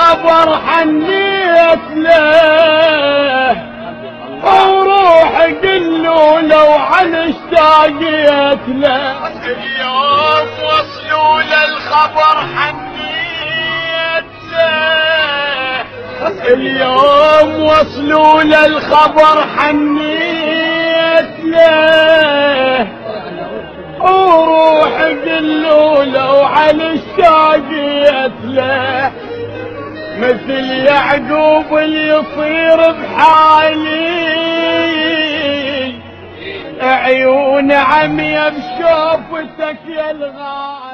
الخبر حنيت له. وروح قلوا لو عن اشتاقيت له. اليوم وصلوا للخبر حنيت له. اليوم وصلوا للخبر حنيت له. وروح قلوا لو عن اشتاقيت له. مثل يعقوب اللي يصير بحالي. عيون عمي بشوفتك يا الغالي.